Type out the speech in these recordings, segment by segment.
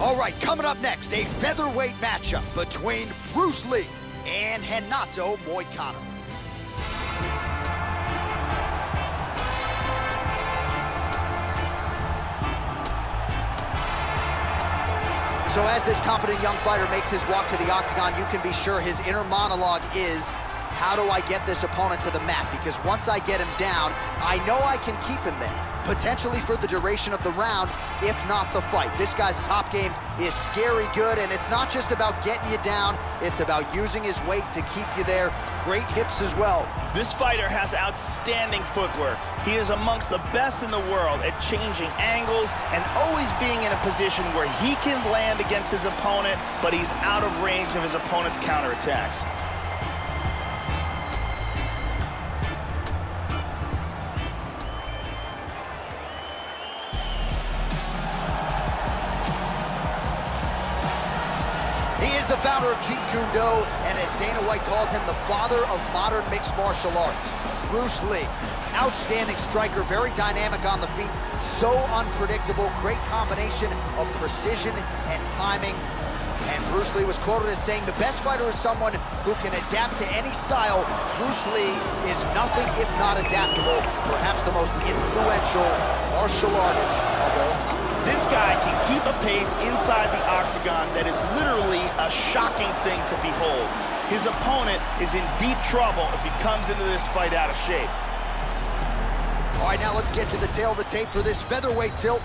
All right, coming up next, a featherweight matchup between Bruce Lee and Renato Moicano. So as this confident young fighter makes his walk to the octagon, you can be sure his inner monologue is, how do I get this opponent to the mat? Because once I get him down, I know I can keep him there potentially for the duration of the round, if not the fight. This guy's top game is scary good, and it's not just about getting you down, it's about using his weight to keep you there. Great hips as well. This fighter has outstanding footwork. He is amongst the best in the world at changing angles and always being in a position where he can land against his opponent, but he's out of range of his opponent's counterattacks. Of Jeet Kune Do, and as Dana White calls him, the father of modern mixed martial arts, Bruce Lee. Outstanding striker, very dynamic on the feet, so unpredictable, great combination of precision and timing. And Bruce Lee was quoted as saying, the best fighter is someone who can adapt to any style. Bruce Lee is nothing if not adaptable, perhaps the most influential martial artist of all time. This guy can keep a pace inside the octagon that is literally a shocking thing to behold. His opponent is in deep trouble if he comes into this fight out of shape. All right, now let's get to the tale of the tape for this featherweight tilt.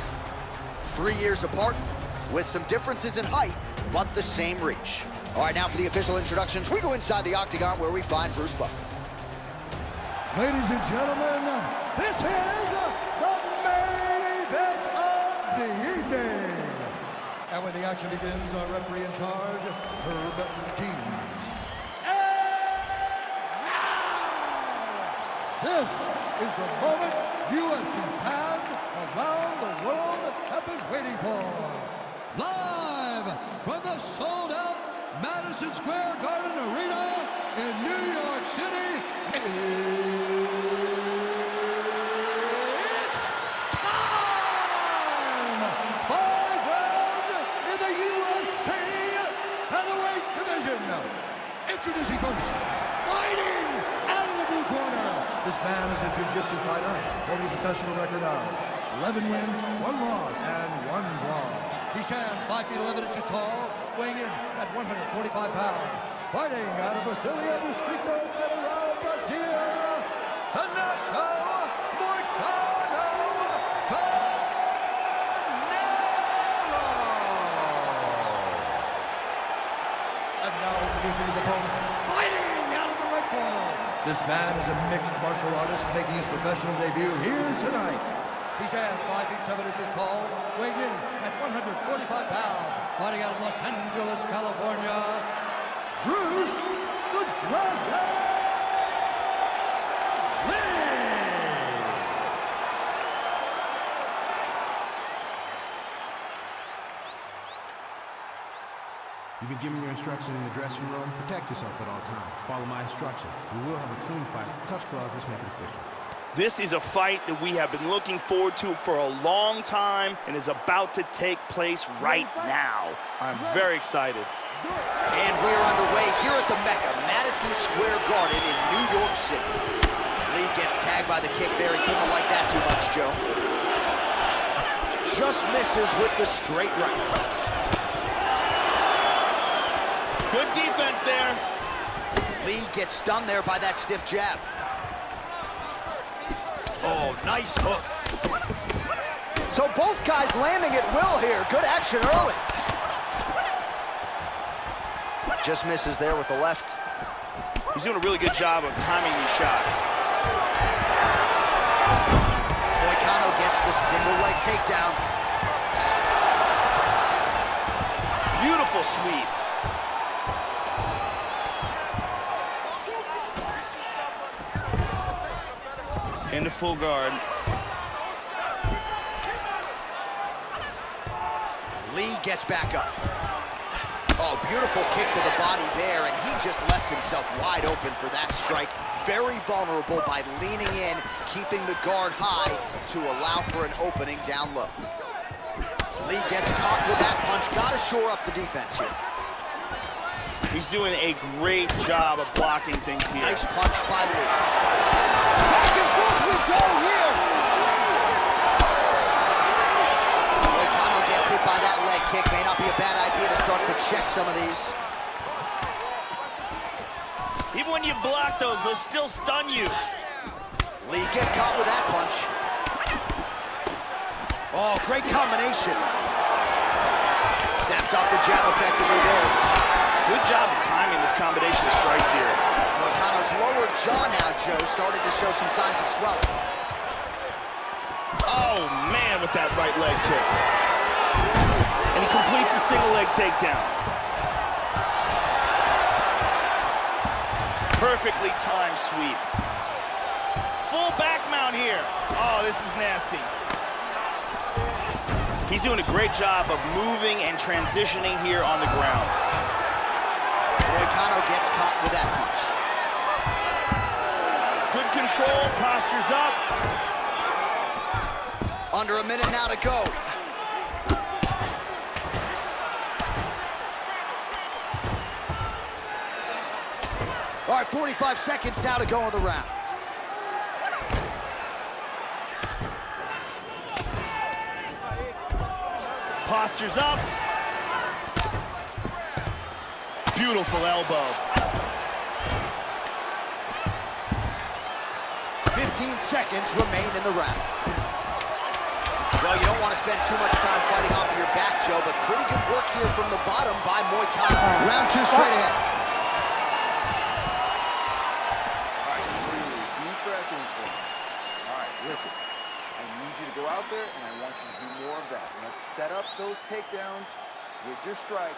Three years apart, with some differences in height, but the same reach. All right, now for the official introductions, we go inside the octagon where we find Bruce Buffer. Ladies and gentlemen, this is And when the action begins, our referee in charge, Herb Dean. And now, this is the moment UFC fans around the world have been waiting for. Live from the sold-out Madison Square Garden Arena in New York City. Introducing first, fighting out of the blue corner. This man is a jiu-jitsu fighter holding a professional record of 11 wins, 1 loss, and 1 draw. He stands 5 feet 11 inches tall, weighing in at 145 pounds. Fighting out of Brasilia Distrito Federal, Brazil, Renato Moicano And now introducing his opponent. This man is a mixed martial artist making his professional debut here tonight. He stands 5 feet 7 inches tall, weighing in at 145 pounds, fighting out of Los Angeles, California, Bruce the Dragon You've been given your instructions in the dressing room. Protect yourself at all times. Follow my instructions. We will have a clean fight. Touch gloves. Let's make it official. This is a fight that we have been looking forward to for a long time and is about to take place right now. I'm very excited. And we're underway here at the Mecca, Madison Square Garden in New York City. Lee gets tagged by the kick there. He couldn't have liked that too much, Joe. Just misses with the straight right. Good defense there. Lee gets stunned there by that stiff jab. Oh, nice hook. So both guys landing at will here. Good action early. Just misses there with the left. He's doing a really good job of timing these shots. Moicano gets the single leg takedown. Beautiful sweep. Into full guard. Lee gets back up. Oh, beautiful kick to the body there, and he just left himself wide open for that strike. Very vulnerable by leaning in, keeping the guard high to allow for an opening down low. Lee gets caught with that punch, got got to shore up the defense here. He's doing a great job of blocking things here. Nice punch by Lee. Back and forth go here. Moicano gets hit by that leg kick. May not be a bad idea to start to check some of these. Even when you block those, they'll still stun you. Lee gets caught with that punch. Oh, great combination. Snaps off the jab effectively there. Good job of timing this combination of strikes here. Moicano's lower jaw now, Joe, started to show some signs of swelling. Oh, man, with that right leg kick. And he completes a single leg takedown. Perfectly timed sweep. Full back mount here. Oh, this is nasty. He's doing a great job of moving and transitioning here on the ground. Moicano gets caught with that punch. Good control, postures up. Under a minute now to go. All right, 45 seconds now to go in the round. Postures up. Beautiful elbow. 15 seconds remain in the round. Well, you don't want to spend too much time fighting off of your back, Joe, but pretty good work here from the bottom by Moicano. Round two straight ahead. All right, breathe. Deep breath in for me. All right, listen. I need you to go out there, and I want you to do more of that. Let's set up those takedowns with your strike.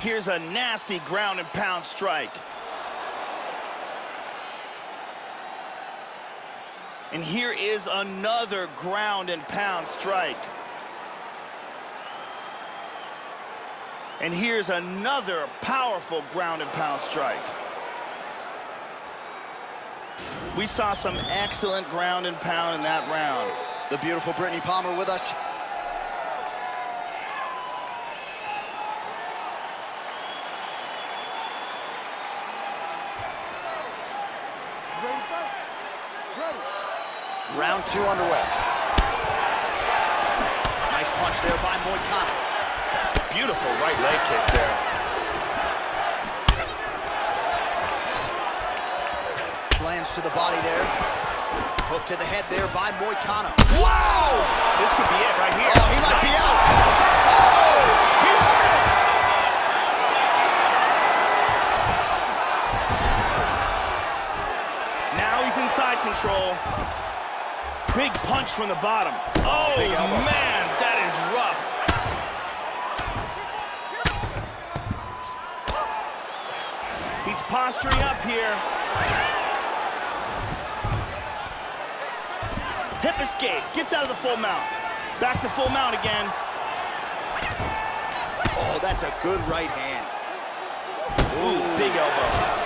Here's a nasty ground and pound strike. And here is another ground and pound strike. And here's another powerful ground and pound strike. We saw some excellent ground and pound in that round. The beautiful Brittany Palmer with us. Round two underway. Nice punch there by Moicano. Beautiful right leg kick there. Lands to the body there. Hook to the head there by Moicano. Wow! This could be it right here. Oh, he might be out. Oh! He hurt him! Now he's inside control. Big punch from the bottom. Oh, man, that is rough. He's posturing up here. Hip escape, gets out of the full mount. Back to full mount again. Oh, that's a good right hand. Ooh, big elbow.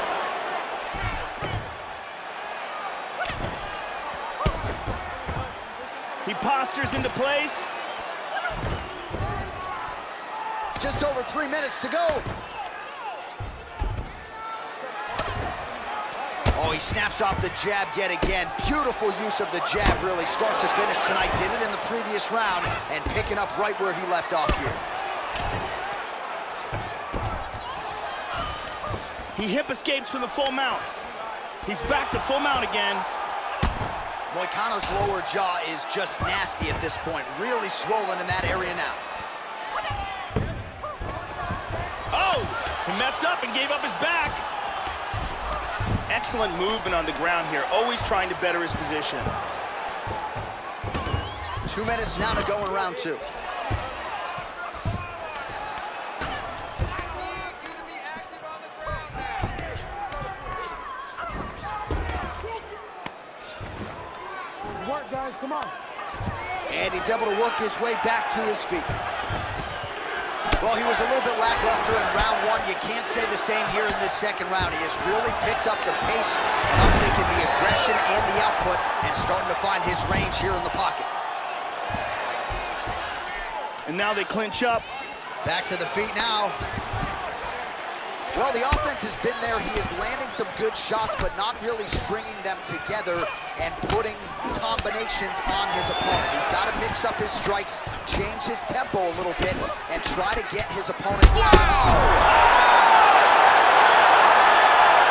He postures into place. Just over three minutes to go. Oh, he snaps off the jab yet again. Beautiful use of the jab, really, start to finish tonight. Did it in the previous round and picking up right where he left off here. He hip escapes from the full mount. He's back to full mount again. Moicano's lower jaw is just nasty at this point. Really swollen in that area now. Oh, he messed up and gave up his back. Excellent movement on the ground here, always trying to better his position. Two minutes now to go in round two. Guys, come on. And he's able to work his way back to his feet. Well, he was a little bit lackluster in round one. You can't say the same here in this second round. He has really picked up the pace, and uptick in the aggression and the output, and starting to find his range here in the pocket. And now they clinch up. Back to the feet now. Well, the offense has been there. He is landing some good shots, but not really stringing them together and putting combinations on his opponent. He's got to mix up his strikes, change his tempo a little bit, and try to get his opponent. Wow!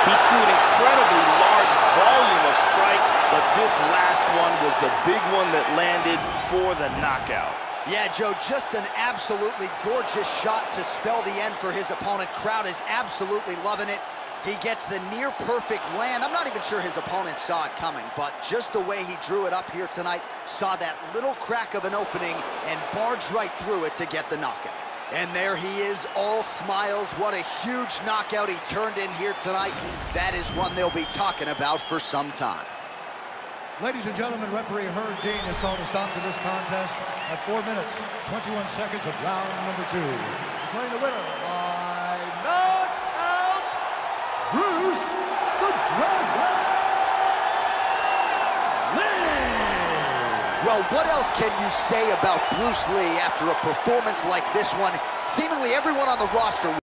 He threw an incredibly large volume of strikes, but this last one was the big one that landed for the knockout. Yeah, Joe, just an absolutely gorgeous shot to spell the end for his opponent. Crowd is absolutely loving it. He gets the near perfect land. I'm not even sure his opponent saw it coming, but just the way he drew it up here tonight, saw that little crack of an opening and barged right through it to get the knockout. And there he is, all smiles. What a huge knockout he turned in here tonight. That is one they'll be talking about for some time. Ladies and gentlemen, referee Herb Dean has called a stop to this contest at 4 minutes, 21 seconds of round number two. Declaring the winner by knockout, Bruce the Dragon Lee! Well, what else can you say about Bruce Lee after a performance like this one? Seemingly everyone on the roster